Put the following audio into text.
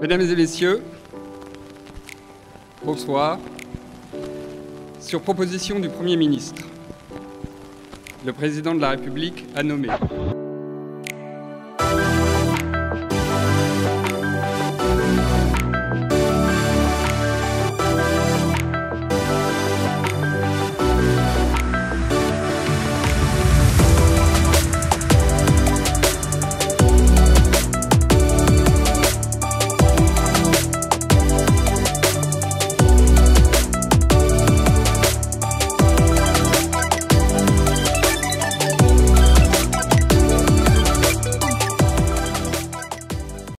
Mesdames et messieurs, bonsoir. Sur proposition du Premier ministre, le Président de la République a nommé